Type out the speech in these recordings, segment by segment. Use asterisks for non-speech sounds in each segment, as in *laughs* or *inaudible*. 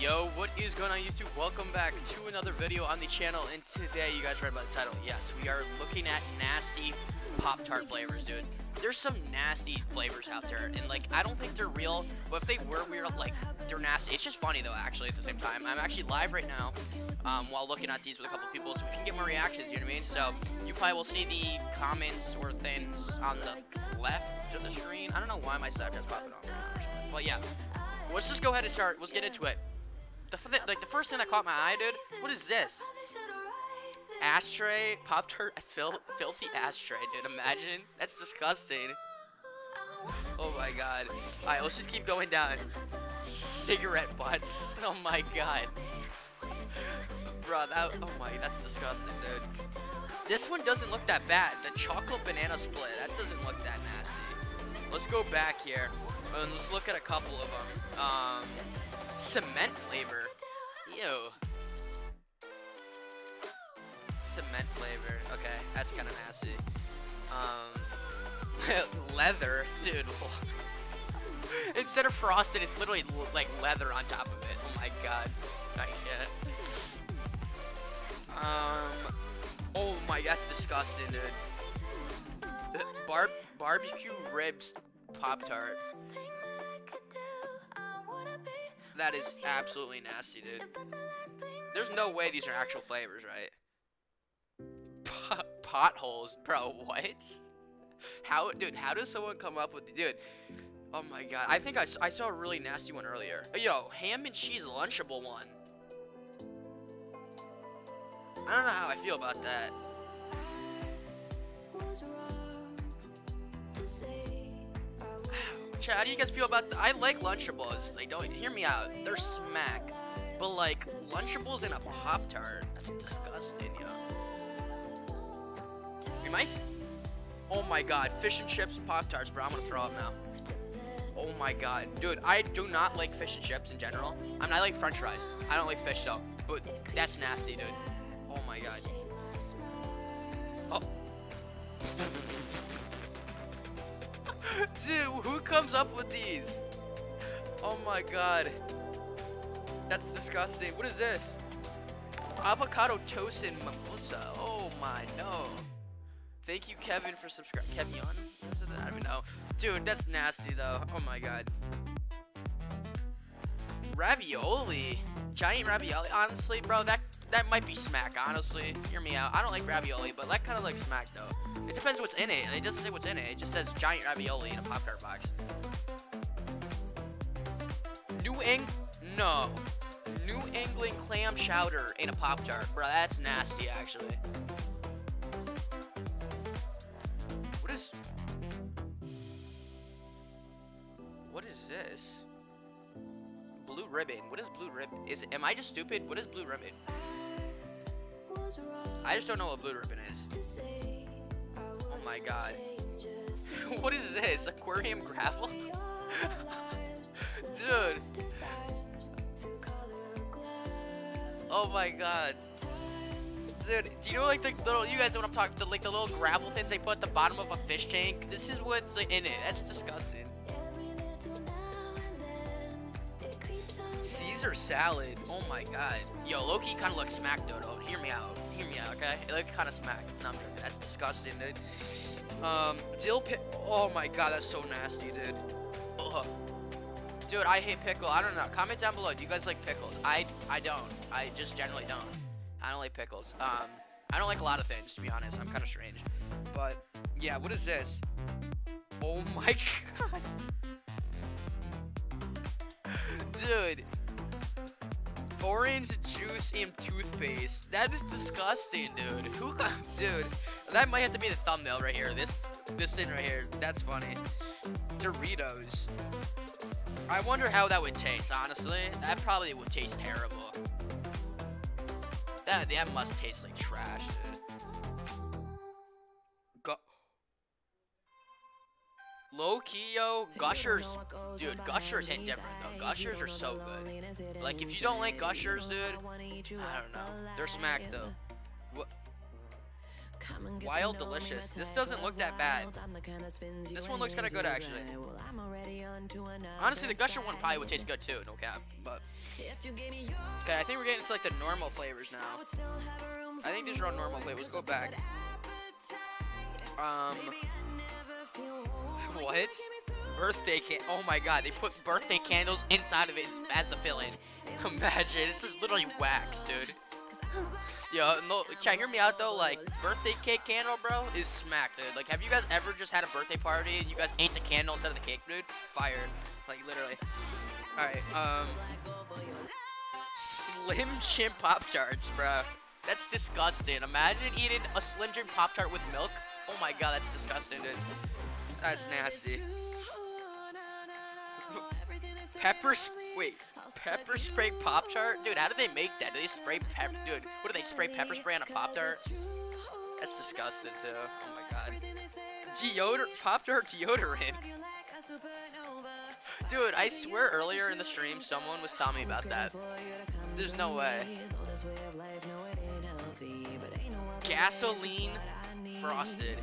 Yo, what is going on YouTube? Welcome back to another video on the channel, and today, you guys read by the title, yes, we are looking at nasty Pop-Tart flavors, dude. There's some nasty flavors out there, and like, I don't think they're real, but if they were, we're like, they're nasty. It's just funny though, actually, at the same time. I'm actually live right now, um, while looking at these with a couple people, so we can get more reactions, you know what I mean? So, you probably will see the comments or things on the left of the screen. I don't know why my Snapchat's popping off right but yeah. Let's just go ahead and start. Let's get into it the like the first thing that caught my eye, dude. What is this? Ashtray, pop tart, fil filthy ashtray, dude. Imagine that's disgusting. Oh my god. All right, let's just keep going down. Cigarette butts. *laughs* Oh my god. Bro, that. Oh my, that's disgusting, dude. This one doesn't look that bad. The chocolate banana split. That doesn't look that nasty. Let's go back here and let's look at a couple of them. Um. Cement flavor. Ew. Cement flavor. Okay, that's kind of nasty. Um, *laughs* leather, dude. *laughs* Instead of frosted, it's literally like leather on top of it. Oh my god. I. Um. Oh my, that's disgusting, dude. Bar barbecue ribs Pop Tart. That is absolutely nasty, dude. There's no way these are actual flavors, right? *laughs* potholes, bro, what? How, dude, how does someone come up with, dude, oh my god, I think I, I saw a really nasty one earlier. Yo, ham and cheese lunchable one. I don't know how I feel about that. Chat, how do you guys feel about? I like Lunchables. They don't hear me out. They're smack. But like Lunchables and a Pop Tart, that's disgusting, yo. You mice? Oh my god, fish and chips, Pop Tarts, bro. I'm gonna throw up now. Oh my god, dude, I do not like fish and chips in general. I mean, I like French fries. I don't like fish though. But that's nasty, dude. Oh my god. *laughs* Dude, who comes up with these? Oh my god. That's disgusting. What is this? Avocado toast and mimosa. Oh my no. Thank you, Kevin, for subscribing. Kevin? I don't even know. Dude, that's nasty though. Oh my god. Ravioli. Giant ravioli. Honestly, bro, that that might be smack, honestly. Hear me out. I don't like ravioli, but that kind of like smack, though. It depends what's in it. It doesn't say what's in it. It just says giant ravioli in a Pop-Tart box. New Eng... No. New England clam chowder in a Pop-Tart. Bro, that's nasty, actually. Ribbon. What is blue ribbon? Is am I just stupid? What is blue ribbon? I just don't know what blue ribbon is. Oh my god. *laughs* what is this? Aquarium gravel? *laughs* Dude. Oh my god. Dude, do you know like the little, you guys know what I'm talking, the, like the little gravel things they put at the bottom of a fish tank? This is what's like, in it. That's disgusting. Caesar salad. Oh my god. Yo, Loki kind of looks smack though. Hear me out. Hear me out, okay? It looks kind of smack. No, I'm joking. That's disgusting, dude. Um, dill pick. Oh my god, that's so nasty, dude. Ugh. Dude, I hate pickle. I don't know. Comment down below. Do you guys like pickles? I I don't. I just generally don't. I don't like pickles. Um, I don't like a lot of things, to be honest. I'm kind of strange. But, yeah, what is this? Oh my *laughs* god. Dude, Orange juice and toothpaste. That is disgusting, dude. *laughs* Who, dude? That might have to be the thumbnail right here. This, this thing right here. That's funny. Doritos. I wonder how that would taste. Honestly, that probably would taste terrible. That that must taste like trash, dude. Low key, yo, Gushers, dude, Gushers hit different though. Gushers are so good. Like, if you don't like Gushers, dude, I don't know. They're smack though. What? Wild Delicious. This doesn't look that bad. This one looks kind of good actually. Honestly, the Gusher one probably would taste good too, no cap. But okay, I think we're getting to like the normal flavors now. I think these are all normal flavors. Go back. Um, what? Birthday can? Oh my god, they put birthday candles inside of it as the filling. Imagine, this is literally wax, dude. Yo, no, chat, hear me out though. Like, birthday cake candle, bro, is smack, dude. Like, have you guys ever just had a birthday party and you guys ate the candle instead of the cake, dude? Fire, like literally. All right, um, Slim Jim Pop Tarts, bro. That's disgusting. Imagine eating a Slim Jim Pop Tart with milk. Oh my god, that's disgusting, dude. That's nasty. Pepper, wait, pepper spray Pop Tart? Dude, how do they make that? Do they spray pepper? Dude, what do they spray pepper spray on a Pop Tart? That's disgusting too. Oh my god. Deodorant, Pop Tart deodorant. Dude, I swear earlier in the stream someone was telling me about that. There's no way. Gasoline frosted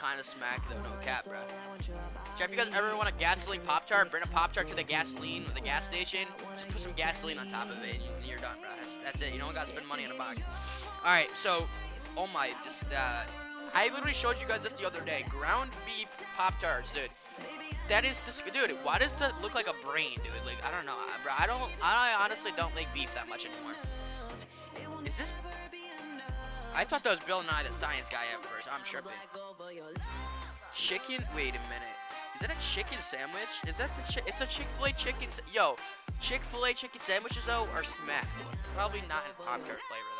kind of smack though, no cap, bro. Jeff, you guys ever want a gasoline Pop Tart? Bring a Pop Tart to the gasoline the gas station. Just put some gasoline on top of it, and you're done, bro. That's, that's it. You don't gotta spend money on a box. All right, so, oh my, just uh, I literally showed you guys this the other day. Ground beef Pop Tarts, dude. That is just, dude. Why does that look like a brain, dude? Like I don't know, bro. I don't. I honestly don't like beef that much anymore. Is this I thought that was Bill Nye, the science guy at first. I'm tripping. Chicken? Wait a minute. Is that a chicken sandwich? Is that the chi It's a Chick-fil-A chicken Yo, Chick-fil-A chicken sandwiches, though, are smack. Probably not in Pop-Tart flavor,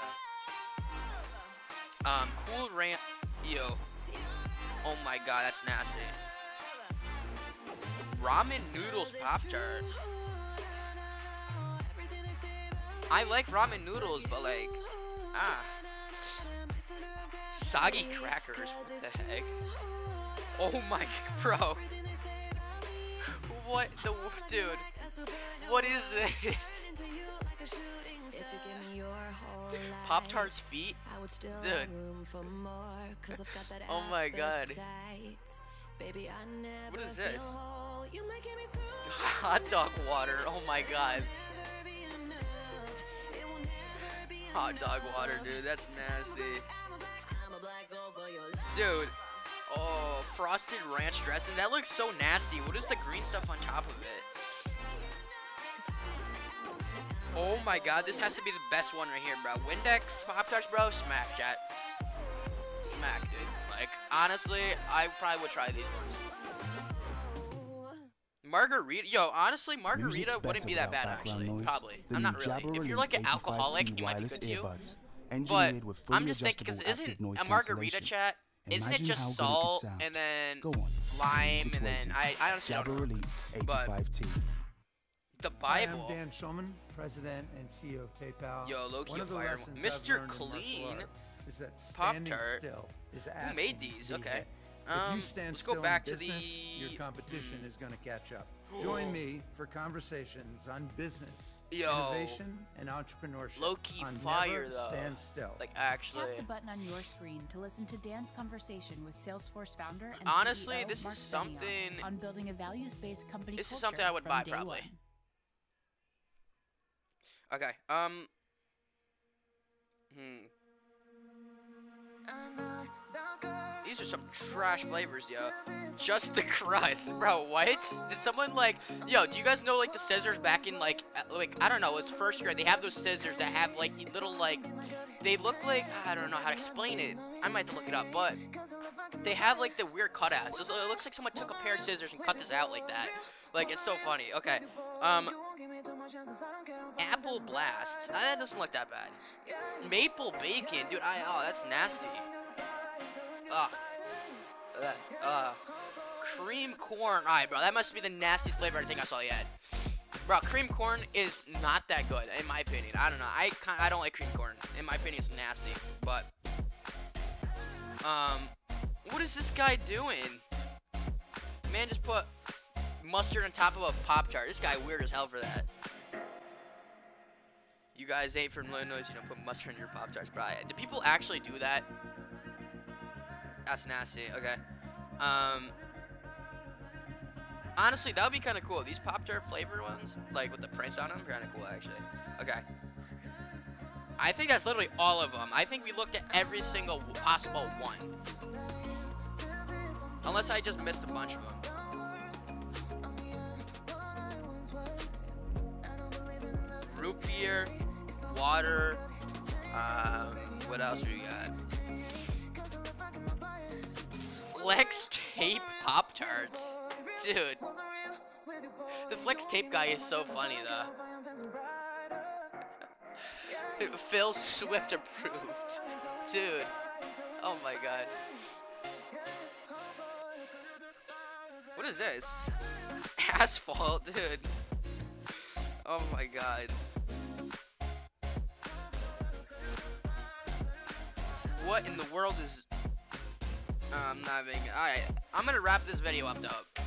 though. Um, Cool Ranch. Yo. Oh my god, that's nasty. Ramen noodles Pop-Tart. I like ramen noodles, but like, ah. Soggy crackers. What the heck? Oh my, *laughs* bro. What the, dude? What is this? *laughs* Pop Tarts feet? Dude. *laughs* oh my god. What is this? Hot dog water. Oh my god. Hot dog water, dude. That's nasty. Dude. Oh, frosted ranch dressing. That looks so nasty. What is the green stuff on top of it? Oh my god, this has to be the best one right here, bro. Windex Pop-Tarts, bro. Smack, chat. Smack, dude. Like, honestly, I probably would try these ones. Margarita, yo, honestly, margarita wouldn't be that bad, actually. Noise, Probably. I'm not really. If you're like an alcoholic, it might be good to you. But I'm just thinking, because isn't a margarita chat isn't it just salt and then lime and then I I honestly don't know. But the Bible. I'm Dan Schulman, President and CEO of PayPal. Yo, Loki One of the fire. Mr. Clean. Is that standing still is Who made these? Okay. Um, let's go back to business, the. Your competition is going to catch up. Join me for conversations on business, Yo, innovation, and entrepreneurship. Low key fire Never though. Stand still. Like actually. Tap the button on your screen to listen to Dan's conversation with Salesforce founder and Honestly, CEO this Mark is something. on building a values-based company This culture is something I would from buy day probably. One. Okay. Um. Hmm. Are some trash flavors, yo. Just the crust, *laughs* bro. What? Did someone like, yo? Do you guys know like the scissors back in like, uh, like I don't know, it's first grade. They have those scissors that have like these little like, they look like I don't know how to explain it. I might have to look it up, but they have like the weird cutouts. It looks like someone took a pair of scissors and cut this out like that. Like it's so funny. Okay. Um. Apple Blast. Uh, that doesn't look that bad. Maple Bacon, dude. I oh that's nasty. Ugh. Uh, cream corn. Alright, bro. That must be the nastiest flavor I think I saw yet. Bro, cream corn is not that good, in my opinion. I don't know. I I don't like cream corn. In my opinion, it's nasty. But, um, what is this guy doing? Man just put mustard on top of a Pop-Tart. This guy weird as hell for that. You guys ain't from Illinois, you don't put mustard on your Pop-Tarts, bro. Do people actually do that? That's nasty. Okay. Um. honestly, that would be kind of cool. These Pop Tart flavored ones, like with the prints on them, kind of cool actually. Okay. I think that's literally all of them. I think we looked at every single possible one. Unless I just missed a bunch of them. Root beer, water, um, what else do we got? Tarts. Dude. The Flex tape guy is so funny though. *laughs* Phil Swift approved. Dude. Oh my god. What is this? *laughs* Asphalt, dude. Oh my god. What in the world is... I'm not being... Alright, I'm gonna wrap this video up though.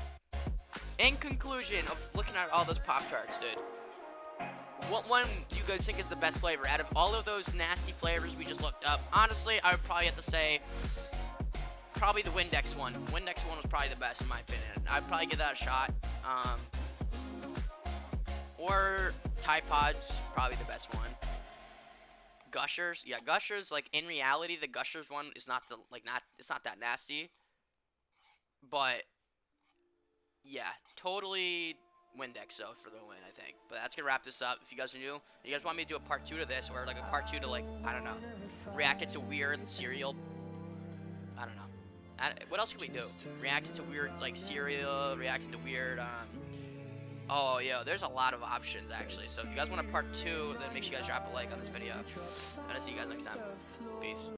In conclusion of looking at all those Pop-Tarts, dude. What one do you guys think is the best flavor? Out of all of those nasty flavors we just looked up, honestly, I would probably have to say probably the Windex one. Windex one was probably the best in my opinion. I'd probably give that a shot. Um, or Tide Pods, probably the best one. Gushers, yeah, Gushers. Like in reality, the Gushers one is not the like not it's not that nasty. But yeah, totally Windexo for the win, I think. But that's gonna wrap this up. If you guys are new, you guys want me to do a part two to this, or like a part two to like I don't know, react to weird cereal. I don't know. I, what else can we do? Reacting to weird like cereal, reacting to weird. Um, oh yeah, there's a lot of options actually. So if you guys want a part two, then make sure you guys drop a like on this video. And I'll see you guys next time. Peace.